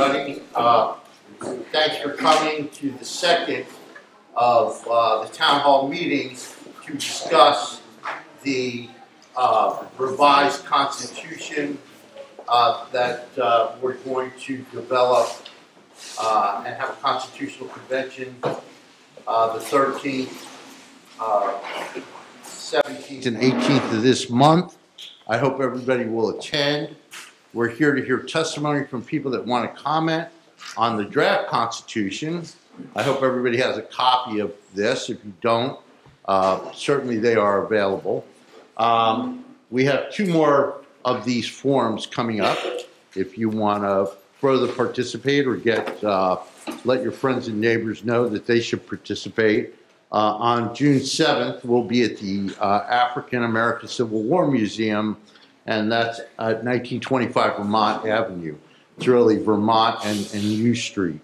everybody. Uh, Thanks for coming to the second of uh, the town hall meetings to discuss the uh, revised constitution uh, that uh, we're going to develop uh, and have a constitutional convention the 13th, uh, 17th, and 18th of this month. I hope everybody will attend. We're here to hear testimony from people that want to comment on the draft constitution. I hope everybody has a copy of this. If you don't, uh, certainly they are available. Um, we have two more of these forms coming up. If you want to further participate or get, uh, let your friends and neighbors know that they should participate. Uh, on June 7th, we'll be at the uh, African American Civil War Museum, and that's at 1925 Vermont Avenue. It's really Vermont and, and U Street.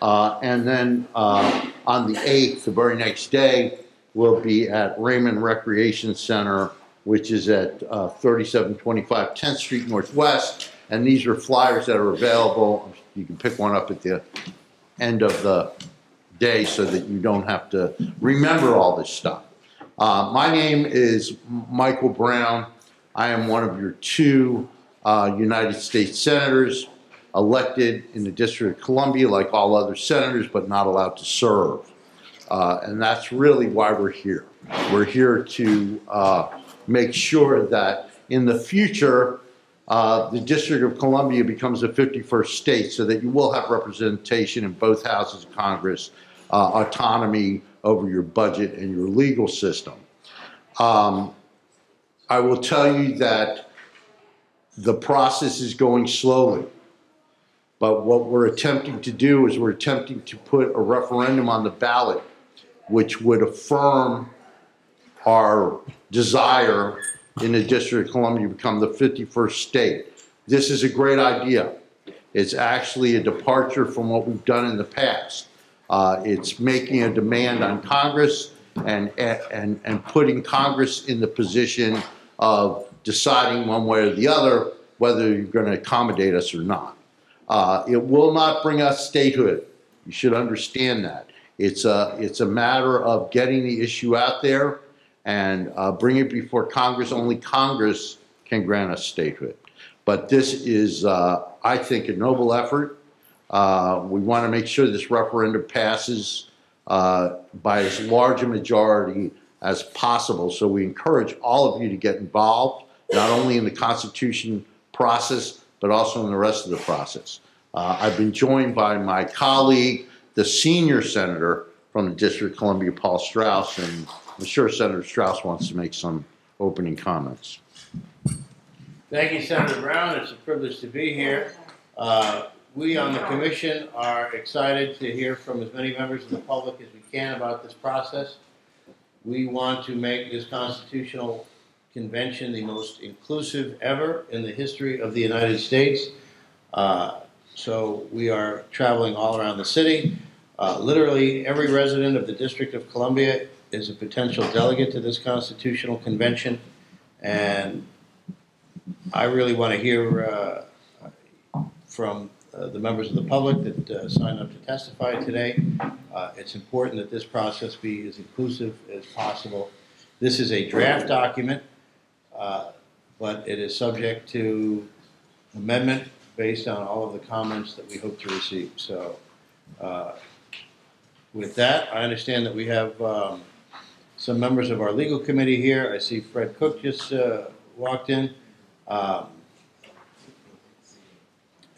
Uh, and then uh, on the 8th, the very next day, we'll be at Raymond Recreation Center, which is at uh, 3725 10th Street Northwest. And these are flyers that are available. You can pick one up at the end of the day so that you don't have to remember all this stuff. Uh, my name is Michael Brown. I am one of your two uh, United States Senators elected in the District of Columbia like all other senators, but not allowed to serve. Uh, and that's really why we're here. We're here to uh, make sure that in the future, uh, the District of Columbia becomes a 51st state so that you will have representation in both houses of Congress, uh, autonomy over your budget and your legal system. Um, I will tell you that the process is going slowly. But what we're attempting to do is we're attempting to put a referendum on the ballot which would affirm our desire in the District of Columbia to become the 51st state. This is a great idea. It's actually a departure from what we've done in the past. Uh, it's making a demand on Congress and, and, and putting Congress in the position of deciding one way or the other whether you're going to accommodate us or not. Uh, it will not bring us statehood. You should understand that. It's a, it's a matter of getting the issue out there and uh, bring it before Congress. Only Congress can grant us statehood. But this is, uh, I think, a noble effort. Uh, we want to make sure this referendum passes uh, by as large a majority as possible. So we encourage all of you to get involved, not only in the Constitution process, but also in the rest of the process. Uh, I've been joined by my colleague, the senior senator from the District of Columbia, Paul Strauss, and I'm sure Senator Strauss wants to make some opening comments. Thank you, Senator Brown. It's a privilege to be here. Uh, we on the commission are excited to hear from as many members of the public as we can about this process. We want to make this constitutional convention the most inclusive ever in the history of the United States. Uh, so we are traveling all around the city. Uh, literally, every resident of the District of Columbia is a potential delegate to this constitutional convention. And I really want to hear uh, from uh, the members of the public that uh, signed up to testify today. Uh, it's important that this process be as inclusive as possible. This is a draft document, uh, but it is subject to amendment based on all of the comments that we hope to receive. So uh, with that, I understand that we have um, some members of our legal committee here. I see Fred Cook just walked in. Um,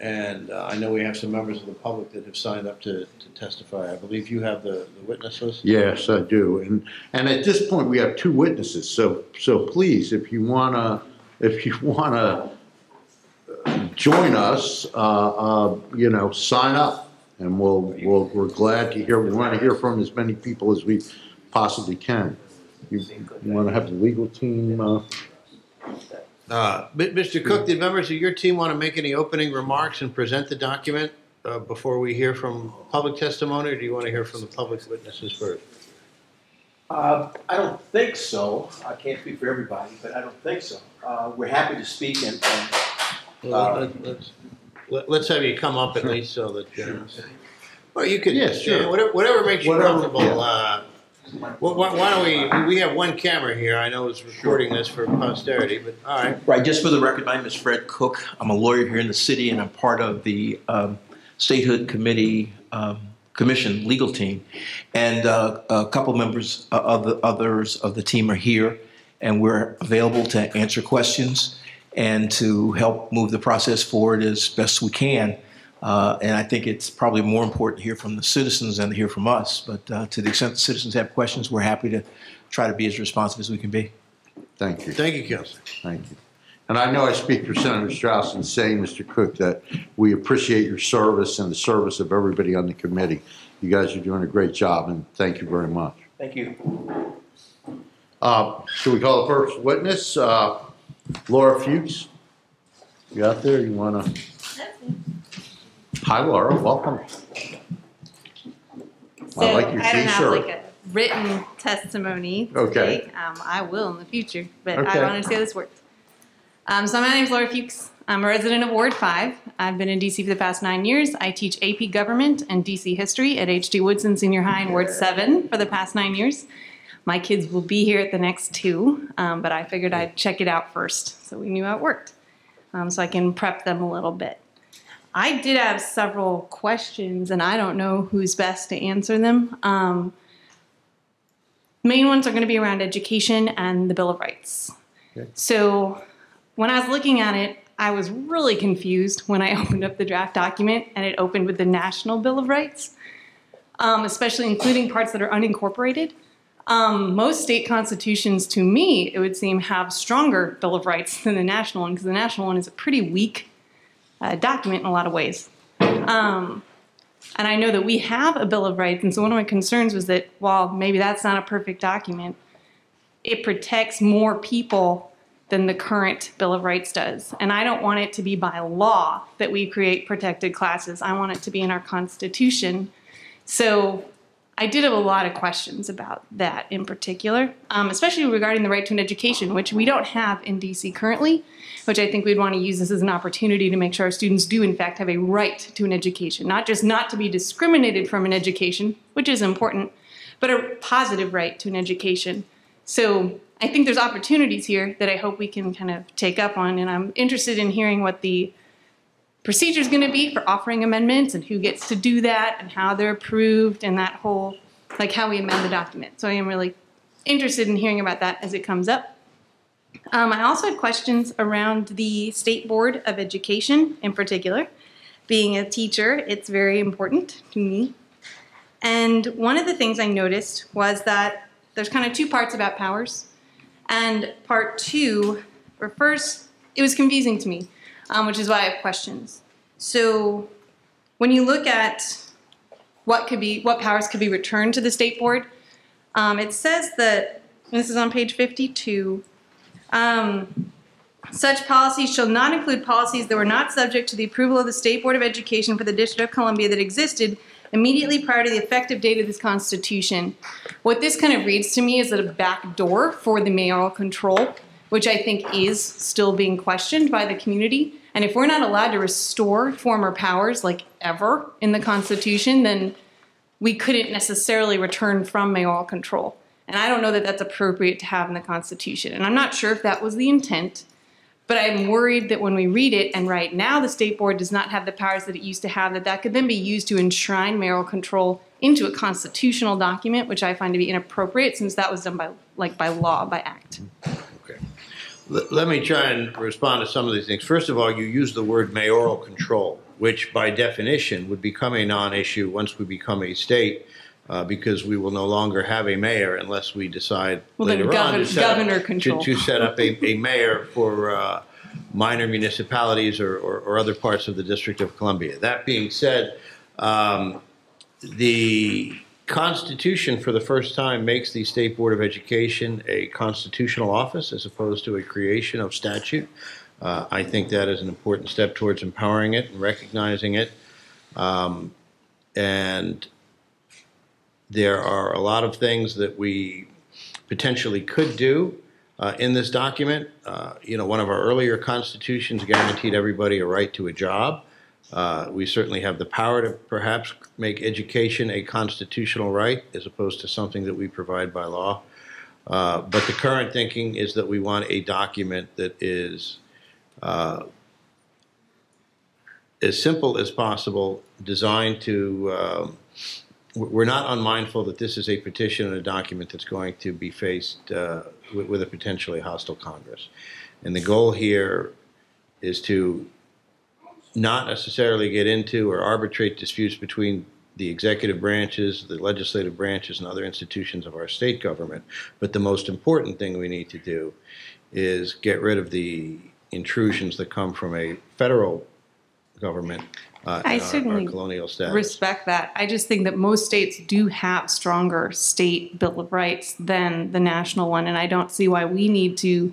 and uh, I know we have some members of the public that have signed up to, to testify. I believe you have the, the witness list? Yes, I do. And, and at this point, we have two witnesses. So, so please, if you want to, if you want to join us, uh, uh, you know, sign up. And we'll, we'll, we're glad to hear, we want to hear from as many people as we possibly can. You, you want to have the legal team, uh, Uh, Mr. Cook, did members of your team want to make any opening remarks and present the document uh, before we hear from public testimony, or do you want to hear from the public witnesses first? Uh, I don't think so. I can't speak for everybody, but I don't think so. Uh, we're happy to speak and, and Well, Uh, let- let's- let- let's have you come up at least so that, uh, well, you could, Yeah, sure. whatever, whatever makes you Whatever, comfortable. yeah. Well, why why don't we, we have one camera here, I know it's recording this for posterity, but, all right. Right, just for the record, my name is Fred Cook. I'm a lawyer here in the city, and I'm part of the um, Statehood Committee um, Commission legal team. And uh, a couple members uh, of the others of the team are here, and we're available to answer questions and to help move the process forward as best we can. Uh, and I think it's probably more important to hear from the citizens than to hear from us. But uh, to the extent the citizens have questions, we're happy to try to be as responsive as we can be. Thank you. Thank you, Counselor. Thank you. And I know I speak for Senator Strauss in saying, Mr. Cook, that we appreciate your service and the service of everybody on the committee. You guys are doing a great job, and thank you very much. Thank you. Uh, Should we call the first witness? Uh, Laura Fuchs? You out there? You want to? Hi, Laura. Welcome. So I like your I don't have t-shirt. like a written testimony Okay. today. Um, I will in the future, but Okay. I wanted to see how this works. Um, so my name is Laura Fuchs. I'm a resident of Ward 5. I've been in DC for the past nine years. I teach AP Government and DC History at H.D. Woodson Senior High in Ward 7 for the past nine years. My kids will be here at the next two, um, but I figured I'd check it out first so we knew how it worked, um, so I can prep them a little bit. I did have several questions, and I don't know who's best to answer them. Um, main ones are going to be around education and the Bill of Rights. Okay. So, when I was looking at it, I was really confused when I opened up the draft document and it opened with the National Bill of Rights, um, especially including parts that are unincorporated. Um, most state constitutions, to me, it would seem, have stronger Bill of Rights than the national one because the national one is a pretty weak uh, document in a lot of ways. Um, and I know that we have a Bill of Rights, and so one of my concerns was that while maybe that's not a perfect document, it protects more people than the current Bill of Rights does. And I don't want it to be by law that we create protected classes. I want it to be in our Constitution. So I did have a lot of questions about that in particular, um, especially regarding the right to an education, which we don't have in DC currently, which I think we'd want to use this as an opportunity to make sure our students do, in fact, have a right to an education, not just not to be discriminated from an education, which is important, but a positive right to an education. So I think there's opportunities here that I hope we can kind of take up on, and I'm interested in hearing what the procedure is going to be for offering amendments and who gets to do that and how they're approved and that whole, like how we amend the document. So I am really interested in hearing about that as it comes up. Um, I also had questions around the State Board of Education in particular. Being a teacher, it's very important to me. And one of the things I noticed was that there's kind of two parts about powers. And part two refers, it was confusing to me, um, which is why I have questions. So when you look at what could be, what powers could be returned to the state board, um, it says that, this is on page 52, um, such policies shall not include policies that were not subject to the approval of the State Board of Education for the District of Columbia that existed immediately prior to the effective date of this Constitution. What this kind of reads to me is that a back door for the mayoral control, which I think is still being questioned by the community. And if we're not allowed to restore former powers, like ever in the Constitution, then we couldn't necessarily return from mayoral control. And I don't know that that's appropriate to have in the Constitution. And I'm not sure if that was the intent, but I'm worried that when we read it, and right now the state board does not have the powers that it used to have, that that could then be used to enshrine mayoral control into a constitutional document, which I find to be inappropriate since that was done by like by law, by act. Let, let me try and respond to some of these things. First of all, you use the word mayoral control, which by definition would become a non-issue once we become a state, uh, because we will no longer have a mayor unless we decide Well, later on to set up- governor to- To, set up a, a mayor for uh, minor municipalities or, or, or other parts of the District of Columbia. That being said, um, the Constitution, for the first time, makes the State Board of Education a constitutional office as opposed to a creation of statute. Uh, I think that is an important step towards empowering it and recognizing it. Um, and there are a lot of things that we potentially could do uh, in this document. Uh, you know, one of our earlier constitutions guaranteed everybody a right to a job. Uh, We certainly have the power to perhaps make education a constitutional right as opposed to something that we provide by law. Uh, But the current thinking is that we want a document that is uh, as simple as possible, designed to, um, we're not unmindful that this is a petition and a document that's going to be faced uh, with with a potentially hostile Congress. And the goal here is to not necessarily get into or arbitrate disputes between the executive branches, the legislative branches, and other institutions of our state government. But the most important thing we need to do is get rid of the intrusions that come from a federal government uh, I our- certainly our colonial status. respect that. I just think that most states do have stronger state Bill of Rights than the national one, and I don't see why we need to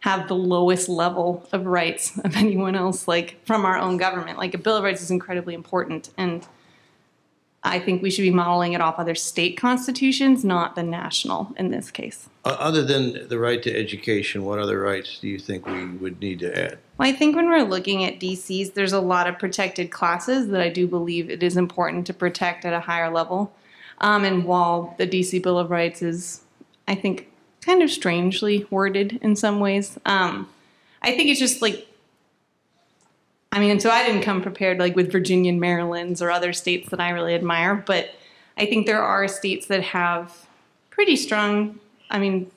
have the lowest level of rights of anyone else, like from our own government. Like a Bill of Rights is incredibly important, and I think we should be modeling it off other state constitutions, not the national in this case. Other than the right to education, what other rights do you think we would need to add? Well, I think when we're looking at DCs, there's a lot of protected classes that I do believe it is important to protect at a higher level. Um, and while the DC Bill of Rights is, I think, kind of strangely worded in some ways, um, I think it's just like, I mean, so I didn't come prepared like with Virginia and Maryland's or other states that I really admire, but I think there are states that have pretty strong, I mean,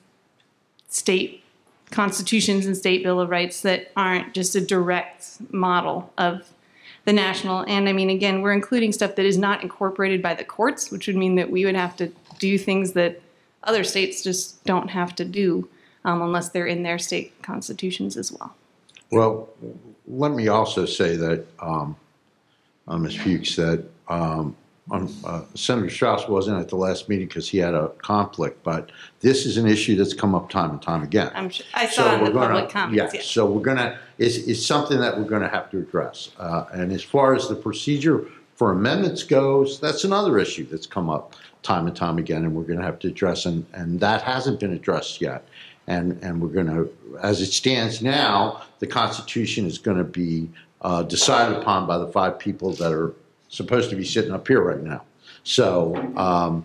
state constitutions and state bill of rights that aren't just a direct model of the national. And i mean again we're including stuff that is not incorporated by the courts which would mean that we would have to do things that other states just don't have to do um, unless they're in their state constitutions as well. Well, let me also say that, um, uh, Ms. Fuchs, that, um, um, uh, Senator Strauss wasn't at the last meeting because he had a conflict, but this is an issue that's come up time and time again. i'm sure i saw in we're the gonna- public comments yes, yeah. So we're gonna, it's, it's something that we're gonna have to address. Uh, and as far as the procedure for amendments goes, that's another issue that's come up time and time again, and we're gonna have to address, and, and that hasn't been addressed yet. And, and we're gonna, as it stands now, the Constitution is gonna be, uh, decided upon by the five people that are supposed to be sitting up here right now. So, um,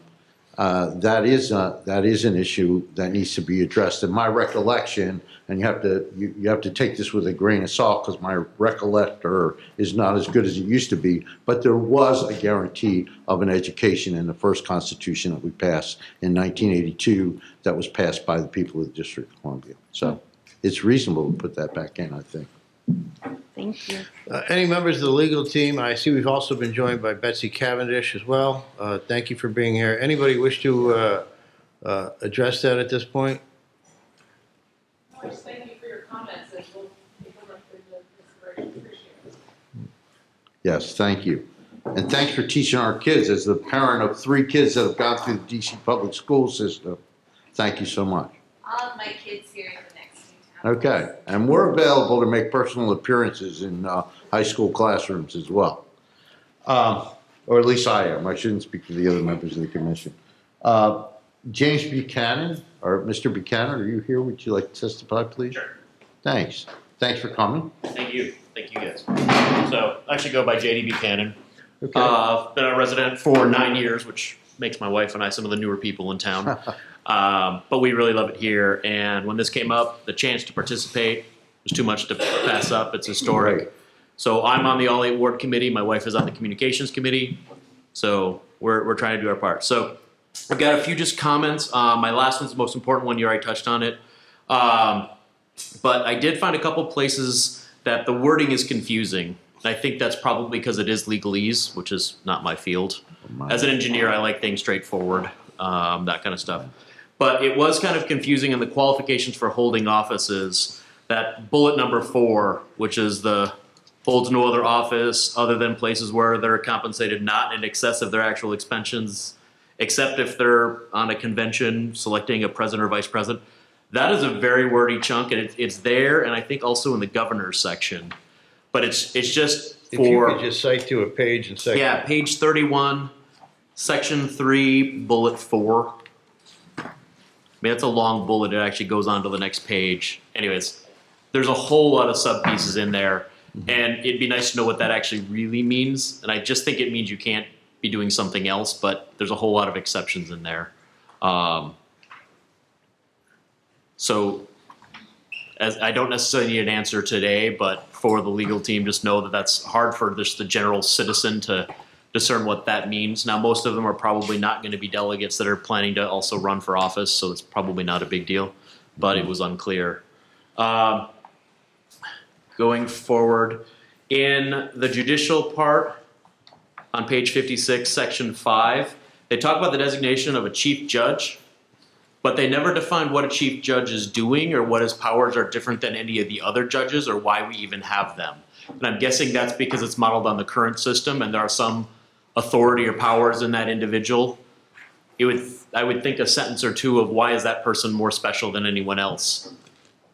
uh, that is, a- that is an issue that needs to be addressed. In my recollection, and you have to, you, you have to take this with a grain of salt because my recollector is not as good as it used to be, but there was a guarantee of an education in the first constitution that we passed in 1982 that was passed by the people of the District of Columbia. So it's reasonable to put that back in, I think. Thank you Uh, Any members of the legal team? I see we've also been joined by Betsy Cavendish as well. Uh, Thank you for being here. Anybody wish to uh, uh, address that at this point? Just thank you for your comments, and we'll take them up in the consideration, appreciate it. Yes, thank you. And thanks for teaching our kids, as the parent of three kids that have gone through the DC public school system. Thank you so much. I'll have my kids here in the next few times. Okay, and we're available to make personal appearances in uh, high school classrooms as well. Um, Or at least I am, I shouldn't speak for the other members of the commission. Uh, James Buchanan, or Mr. Buchanan, are you here? Would you like to testify, please? Sure. Thanks. Thanks for coming. Thank you. Thank you guys. So I actually go by JD Buchanan. Okay. Uh, been a resident for nine years, which makes my wife and I some of the newer people in town. um, but we really love it here. And when this came up, the chance to participate was too much to pass up. It's historic. Right. So I'm on the All Eight Ward Committee. My wife is on the Communications Committee. So we're, we're trying to do our part. So I've got a few just comments. Uh, my last one's the most important one. You already touched on it. Um, but I did find a couple places that the wording is confusing. And I think that's probably because it is legalese, which is not my field. As an engineer, I like things straightforward, um, that kind of stuff. But it was kind of confusing in the qualifications for holding offices. That bullet number four, which is the holds no other office other than places where they're compensated not in excess of their actual expenses, except if they're on a convention selecting a president or vice president. That is a very wordy chunk, and it's, it's there, and I think also in the governor's section. But it's it's just If you for could just cite to a page and section. yeah, page thirty-one, section three, bullet four. Mean, it's a long bullet. It actually goes on to the next page. Anyways, there's a whole lot of sub pieces in there, And it'd be nice to know what that actually really means. And I just think it means you can't be doing something else, but there's a whole lot of exceptions in there. Um, so, as I don't necessarily need an answer today, but for the legal team, just know that that's hard for just the general citizen to discern what that means. Now, most of them are probably not going to be delegates that are planning to also run for office, so it's probably not a big deal. But it was unclear. Um, going forward, in the judicial part, on page 56, section 5, they talk about the designation of a chief judge, but they never define what a chief judge is doing or what his powers are different than any of the other judges or why we even have them. And I'm guessing that's because it's modeled on the current system and there are some authority or powers in that individual. It would, I would think a sentence or two of why is that person more special than anyone else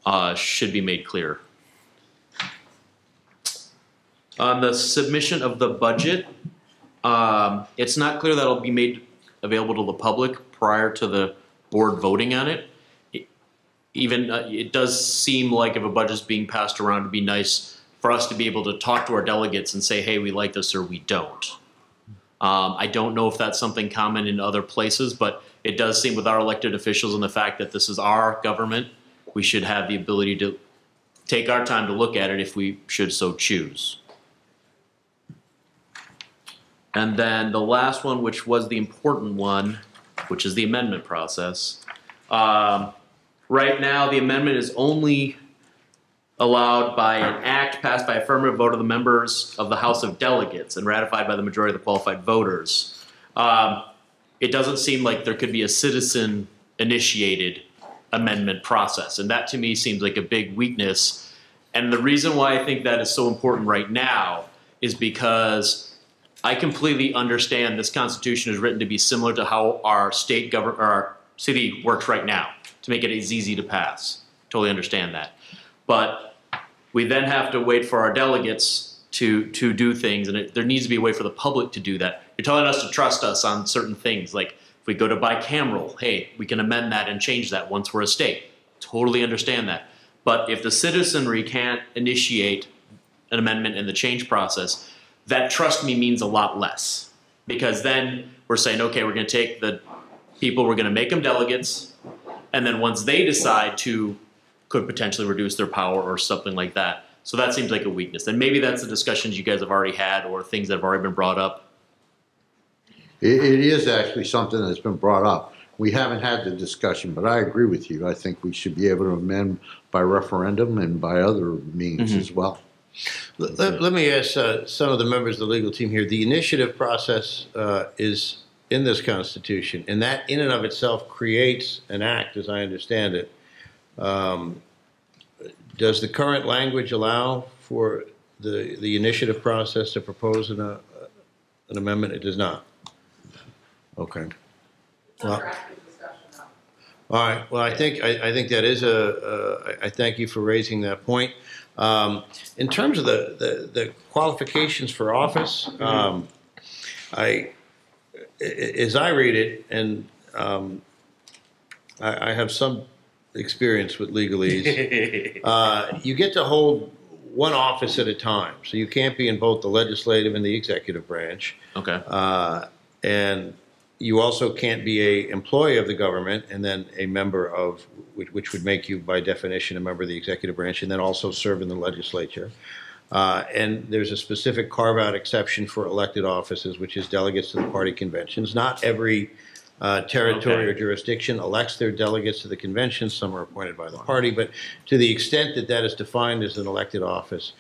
uh, should be made clear. On the submission of the budget, um, it's not clear that it'll be made available to the public prior to the board voting on it. It- Even, uh, it does seem like if a budget's being passed around, it'd be nice for us to be able to talk to our delegates and say, hey, we like this or we don't. Um, I don't know if that's something common in other places, but it does seem with our elected officials and the fact that this is our government, we should have the ability to take our time to look at it if we should so choose. And then the last one, which was the important one, which is the amendment process. Um, right now, the amendment is only allowed by an act passed by affirmative vote of the members of the House of Delegates and ratified by the majority of the qualified voters. Um, it doesn't seem like there could be a citizen initiated amendment process. And that to me seems like a big weakness. And the reason why I think that is so important right now is because I completely understand this Constitution is written to be similar to how our state government or our city works right now to make it as easy to pass. Totally understand that. But we then have to wait for our delegates to to do things, and it, there needs to be a way for the public to do that. You're telling us to trust us on certain things, like if we go to bicameral, hey, we can amend that and change that once we're a state. Totally understand that. But if the citizenry can't initiate an amendment in the change process, that trust me means a lot less. Because then we're saying, okay, we're going to take the people, we're going to make them delegates, and then once they decide to could potentially reduce their power or something like that. So that seems like a weakness. And maybe that's the discussions you guys have already had or things that have already been brought up. It, it is actually something that's been brought up. We haven't had the discussion, but I agree with you. I think we should be able to amend by referendum and by other means Mhm. as well. Let, let- let me ask uh, some of the members of the legal team here. The initiative process uh, is in this Constitution, and that in and of itself creates an act, as I understand it. Um, Does the current language allow for the, the initiative process to propose an, uh, an amendment? It does not. Okay. Well- under active discussion now. All right, well, I think, I, I think that is a, uh, I I thank you for raising that point. Um, in terms of the, the, the qualifications for office, um, I, as I read it, and, um, I, I have some experience with legalese, uh, you get to hold one office at a time, so you can't be in both the legislative and the executive branch. Okay. Uh, and you also can't be a employee of the government and then a member of, which, which would make you by definition a member of the executive branch, and then also serve in the legislature. Uh, and there's a specific carve-out exception for elected offices, which is delegates to the party conventions. Not every uh, territory or jurisdiction elects their delegates to the convention. Some are appointed by the party, but to the extent that that is defined as an elected office,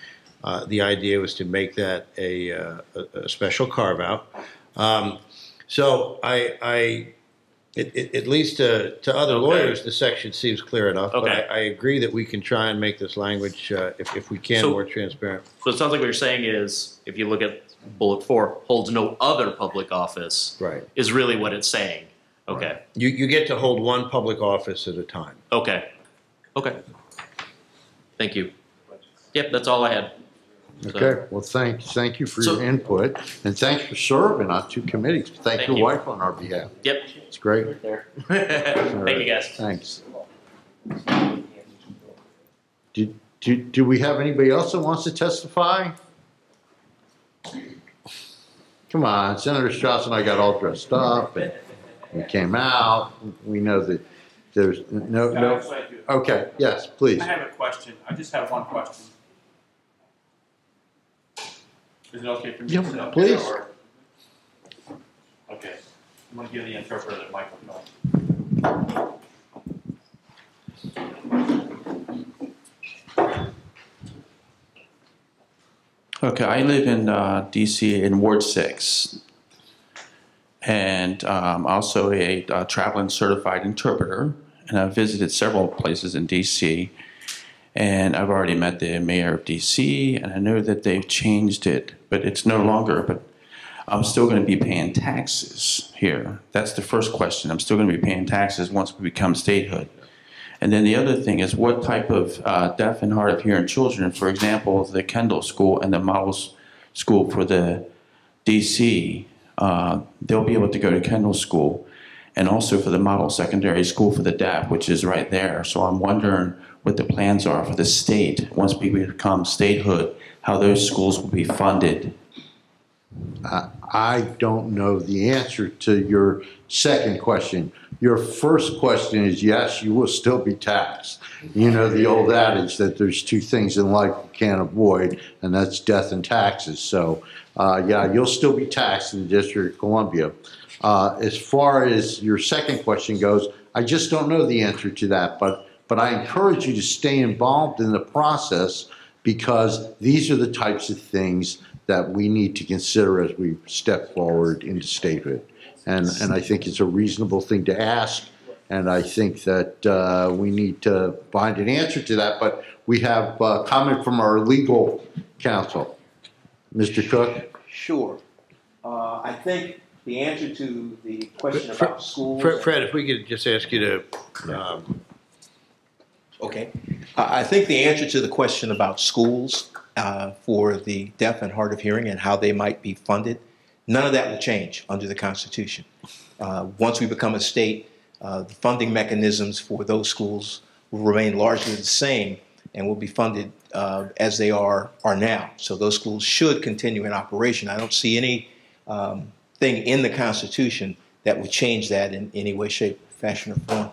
uh, the idea was to make that a, uh, a, special carve-out. Um, so I, I it, it, at least to, to other Okay. lawyers, the section seems clear enough. But Okay. I, I agree that we can try and make this language, uh, if, if we can, So- more transparent. So it sounds like what you're saying is if you look at bullet four, holds no other public office Right. is really what it's saying. Okay. You, you get to hold one public office at a time. Okay. Okay. Thank you. Yep, that's all I had. So- Okay, well, thank, thank you for So- your input, and thanks for serving on two committees. Thank Thank your you. wife on our behalf. Yep. It's great. Right there. Thank you guys. Thanks. Did, Do, do we have anybody else that wants to testify? Come on, Senator Strauss and I got all dressed up and we came out. We know that there's no, Yeah, no, actually, I do. okay, yes, please. I have a question. I just have one question. Is it okay for me Yeah, to sit up please. or? Okay, I'm gonna give the interpreter the microphone. Okay, I live in uh, DC in Ward 6. And um, also a, uh traveling certified interpreter. And I've visited several places in DC. And I've already met the mayor of DC, and I know that they've changed it, but it's no longer. But I'm still going to be paying taxes here. That's the first question. I'm still going to be paying taxes once we become statehood. And then the other thing is what type of uh, deaf and hard of hearing children, for example, the Kendall School and the Model School for the DC, uh, they'll be able to go to Kendall School and also for the Model Secondary School for the deaf, which is right there. So I'm wondering what the plans are for the state, once we become statehood, how those schools will be funded. I I don't know the answer to your second question. Your first question is yes, you will still be taxed. You know the old adage that there's two things in life you can't avoid, and that's death and taxes. So, uh, yeah, you'll still be taxed in the District of Columbia. Uh, as far as your second question goes, I just don't know the answer to that, but but I encourage you to stay involved in the process because these are the types of things that we need to consider as we step forward into statehood. And, and I think it's a reasonable thing to ask, and I think that uh, we need to find an answer to that. But we have uh comment from our legal counsel. Mr. Cook? Sure. Uh, I think the answer to the question Fred- about schools. Fred, Fred, if we could just ask you to, um, Okay. I I think the answer to the question about schools uh, for the deaf and hard of hearing and how they might be funded, none of that will change under the Constitution. Uh, Once we become a state, uh, the funding mechanisms for those schools will remain largely the same and will be funded uh, as they are, are now. So those schools should continue in operation. I don't see any um, thing in the Constitution that would change that in any way, shape, fashion, or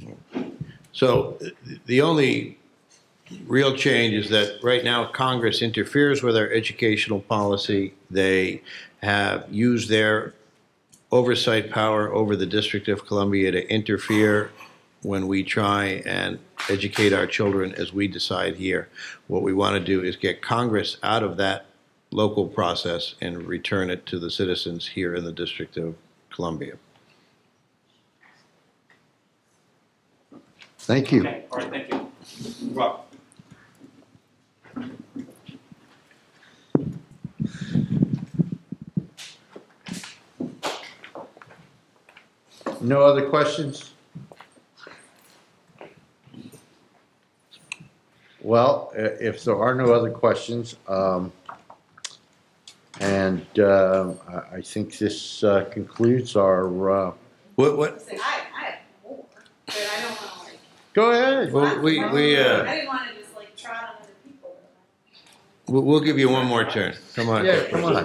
form. so the only real change is that right now Congress interferes with our educational policy. They have used their oversight power over the District of Columbia to interfere when we try and educate our children as we decide here. What we want to do is get Congress out of that local process and return it to the citizens here in the District of Columbia. Thank you. Okay, all right, thank you. Rob? No other questions? Well, i- if there are no other questions, um, and um, I I think this uh, concludes our, uh, What, what, Say, I, I have more, but I don't wanna like. go ahead. Well, we- we, uh, I didn't wanna just like trot on other people. we'll, we'll give you one more turn. Come on. Yeah, come on.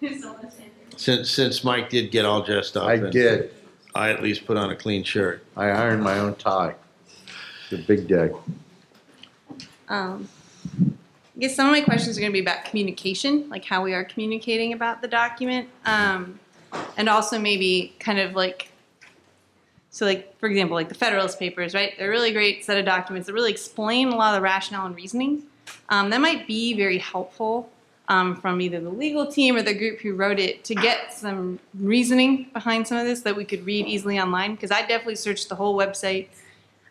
Who's the one that's in? Since, since Mike did get all dressed up. I and did. I at least put on a clean shirt. I ironed my own tie. A big day. Um, I guess some of my questions are going to be about communication, like how we are communicating about the document, um, and also maybe kind of like, so like for example, like the Federalist Papers, right? They're a really great set of documents that really explain a lot of the rationale and reasoning. Um, that might be very helpful um, from either the legal team or the group who wrote it to get some reasoning behind some of this that we could read easily online. Because I definitely searched the whole website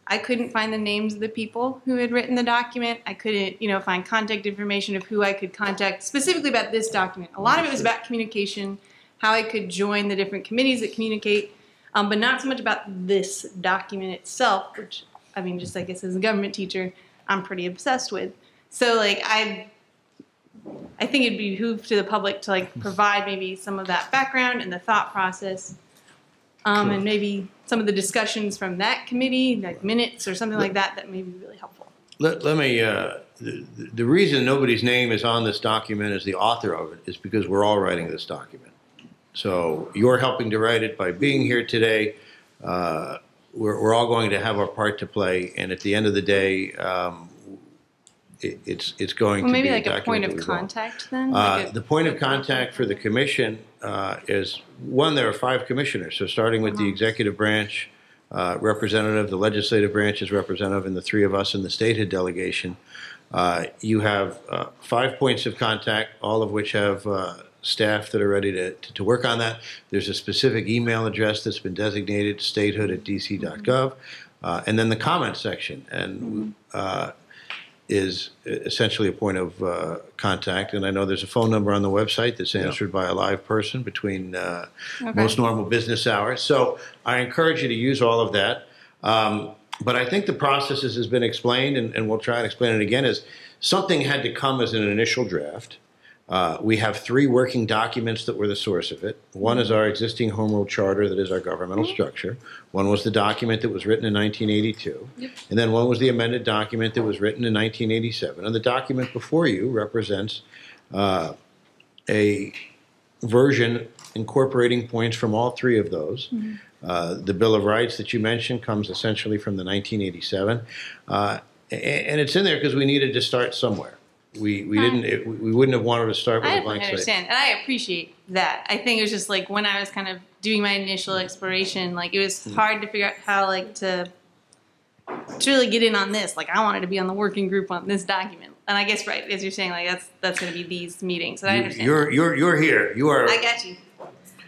I couldn't find the names of the people who had written the document. I couldn't, you know, find contact information of who I could contact specifically about this document. A lot of it was about communication, how I could join the different committees that communicate, um, but not so much about this document itself, which I mean, just I guess as a government teacher, I'm pretty obsessed with. So like I, I think it'd behoove to the public to like provide maybe some of that background and the thought process Um, and maybe some of the discussions from that committee, like minutes or something like that, that may be really helpful. Let, let me, uh, the, the reason nobody's name is on this document as the author of it is because we're all writing this document. So you're helping to write it by being here today. Uh, we're, we're all going to have our part to play, and at the end of the day, um, it, it's, it's going Well, to be maybe a like a document point of contact then? Uh, like a- the point of contact for the commission uh, is, one, there are five commissioners, so starting with the Uh-huh. executive branch uh, representative, the legislative branch is representative, and the three of us in the statehood delegation. Uh, You have uh, five points of contact, all of which have uh, staff that are ready to, to work on that. There's a specific email address that's been designated, statehood@dc.gov, uh, and then the comment section. And uh, is essentially a point of uh, contact. And I know there's a phone number on the website that's answered by a live person between uh, Okay. most normal business hours. So I encourage you to use all of that. Um, but I think the process has been explained, and, and we'll try and explain it again, is something had to come as an initial draft. Uh, we have three working documents that were the source of it. One is our existing home rule charter that is our governmental structure. One was the document that was written in 1982. And then one was the amended document that was written in 1987. And the document before you represents uh, a version incorporating points from all three of those. Uh, the Bill of Rights that you mentioned comes essentially from the 1987. Uh, and it's in there because we needed to start somewhere. We, we didn't, it, we wouldn't have wanted to start with I a blank definitely slate. understand, and I appreciate that. I think it was just like when I was kind of doing my initial exploration, like it was Mm. hard to figure out how like to to really get in on this. Like I wanted to be on the working group on this document, and I guess right as you're saying, like that's that's going to be these meetings. And I understand. You're, you're, you're here. You are I got you.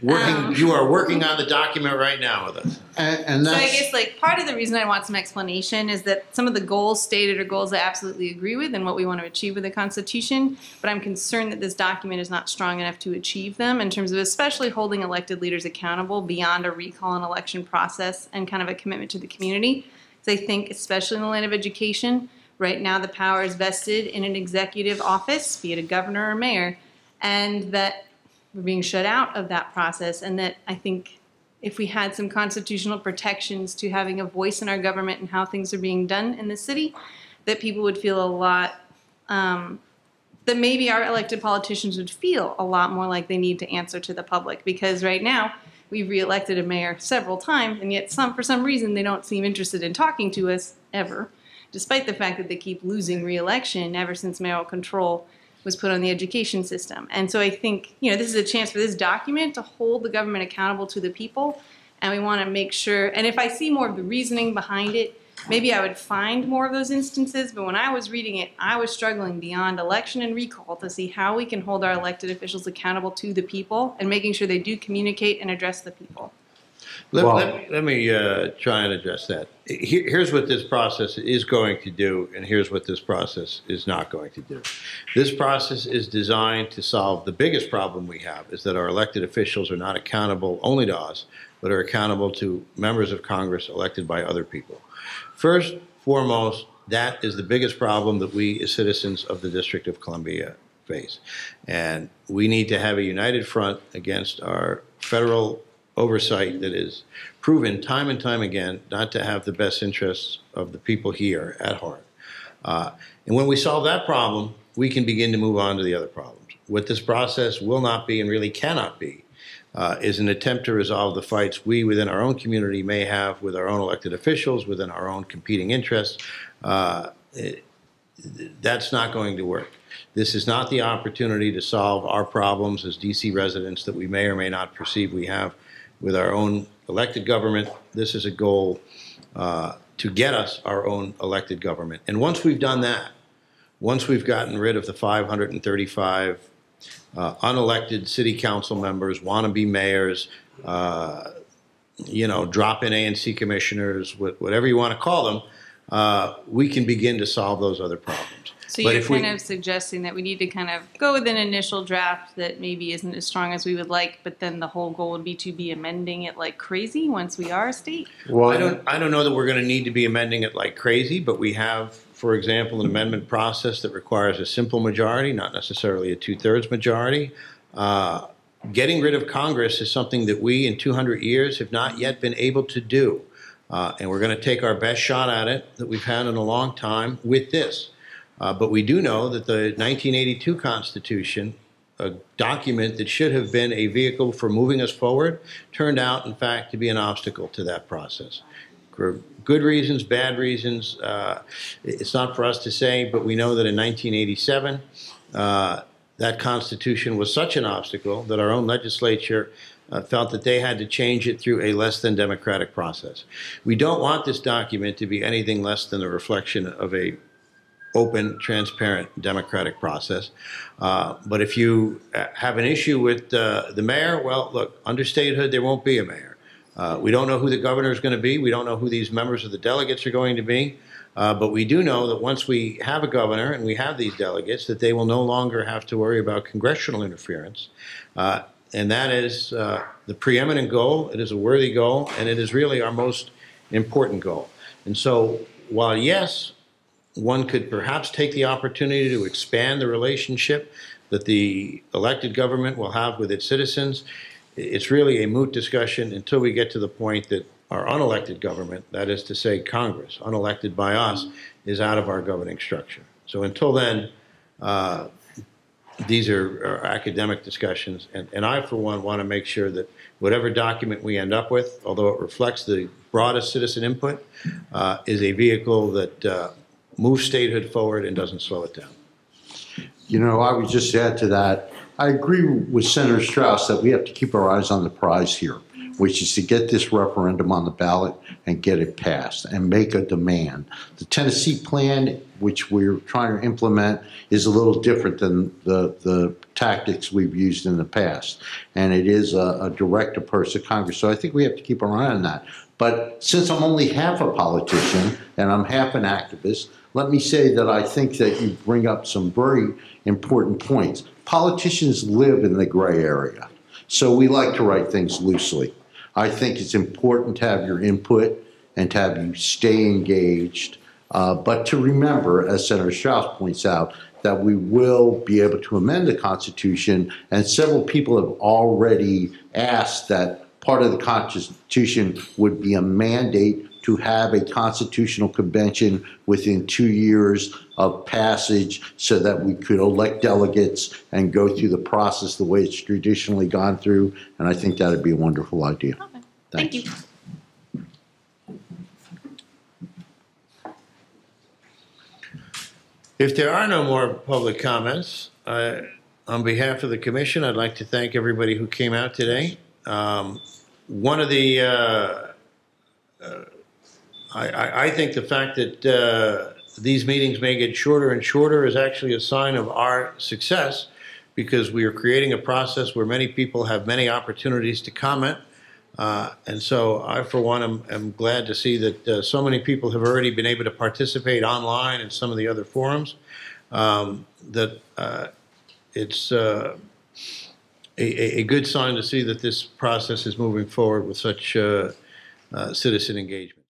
Working, um, you are working on the document right now with us. And, and So I guess like part of the reason I want some explanation is that some of the goals stated are goals I absolutely agree with and what we want to achieve with the Constitution, but I'm concerned that this document is not strong enough to achieve them in terms of especially holding elected leaders accountable beyond a recall and election process and kind of a commitment to the community. So I think especially in the land of education, right now the power is vested in an executive office, be it a governor or mayor, and that being shut out of that process and that I think if we had some constitutional protections to having a voice in our government and how things are being done in the city, that people would feel a lot, um, that maybe our elected politicians would feel a lot more like they need to answer to the public. Because right now, we've reelected a mayor several times, and yet some, for some reason, they don't seem interested in talking to us ever, despite the fact that they keep losing reelection ever since mayoral control was put on the education system. And so I think, you know, this is a chance for this document to hold the government accountable to the people. And we want to make sure, and if I see more of the reasoning behind it, maybe I would find more of those instances. But when I was reading it, I was struggling beyond election and recall to see how we can hold our elected officials accountable to the people and making sure they do communicate and address the people. Let, let, me- let me uh, try and address that. Here, here's what this process is going to do, and here's what this process is not going to do. This process is designed to solve the biggest problem we have is that our elected officials are not accountable only to us, but are accountable to members of Congress elected by other people. First, foremost, that is the biggest problem that we as citizens of the District of Columbia face. And we need to have a united front against our federal oversight that is proven time and time again not to have the best interests of the people here at heart. Uh, and when we solve that problem, we can begin to move on to the other problems. What this process will not be and really cannot be uh, is an attempt to resolve the fights we within our own community may have with our own elected officials, within our own competing interests. Uh, it- that's not going to work. This is not the opportunity to solve our problems as DC residents that we may or may not perceive we have with our own elected government. This is a goal uh, to get us our own elected government. And once we've done that, once we've gotten rid of the 535 uh, unelected city council members, wannabe mayors, uh, you know, drop-in ANC commissioners, whatever you want to call them, uh, we can begin to solve those other problems. So But you're if we- kind of suggesting that we need to kind of go with an initial draft that maybe isn't as strong as we would like, but then the whole goal would be to be amending it like crazy once we are a state? well, I don't, I don't know that we're going to need to be amending it like crazy, but we have, for example, an amendment process that requires a simple majority, not necessarily a two-thirds majority. Uh, getting rid of Congress is something that we in 200 years have not yet been able to do. Uh, and we're going to take our best shot at it that we've had in a long time with this. Uh, but we do know that the 1982 Constitution, a document that should have been a vehicle for moving us forward, turned out, in fact, to be an obstacle to that process. For good reasons, bad reasons, uh, it's not for us to say, but we know that in 1987, uh, that Constitution was such an obstacle that our own legislature uh, felt that they had to change it through a less than democratic process. We don't want this document to be anything less than a reflection of a open, transparent, democratic process. Uh, but if you uh, have an issue with uh, the mayor, well, look, under statehood, there won't be a mayor. Uh, we don't know who the governor is going to be. We don't know who these members of the delegates are going to be. Uh, but we do know that once we have a governor and we have these delegates, that they will no longer have to worry about congressional interference. Uh, and that is the preeminent goal. It is a worthy goal, and it is really our most important goal. And so, while yes, one could perhaps take the opportunity to expand the relationship that the elected government will have with its citizens, it's really a moot discussion until we get to the point that our unelected government, that is to say Congress, unelected by us, is out of our governing structure. So until then, uh, these are, are academic discussions, and, and I, for one, want to make sure that whatever document we end up with, although it reflects the broadest citizen input, uh, is a vehicle that uh, moves statehood forward and doesn't slow it down. You know, I would just add to that, I agree with Senator Strauss that we have to keep our eyes on the prize here, which is to get this referendum on the ballot and get it passed and make a demand. The Tennessee plan, which we're trying to implement, is a little different than the, the tactics we've used in the past. And it is a, a direct approach to Congress. So I think we have to keep our eye on that. But since I'm only half a politician and I'm half an activist, let me say that I think that you bring up some very important points. Politicians live in the gray area, so we like to write things loosely. I think it's important to have your input and to have you stay engaged, uh, but to remember, as Senator Strauss points out, that we will be able to amend the Constitution, and several people have already asked that part of the Constitution would be a mandate to have a constitutional convention within two years of passage so that we could elect delegates and go through the process the way it's traditionally gone through. And I think that'd be a wonderful idea. Okay. Thank you. If there are no more public comments, uh, on behalf of the commission, I'd like to thank everybody who came out today. Um, One of the, uh, uh, I- I think the fact that uh, these meetings may get shorter and shorter is actually a sign of our success because we are creating a process where many people have many opportunities to comment. Uh, And so I, for one, am, am glad to see that uh, so many people have already been able to participate online in some of the other forums. Um, That uh, it's a, a good sign to see that this process is moving forward with such uh, uh, citizen engagement.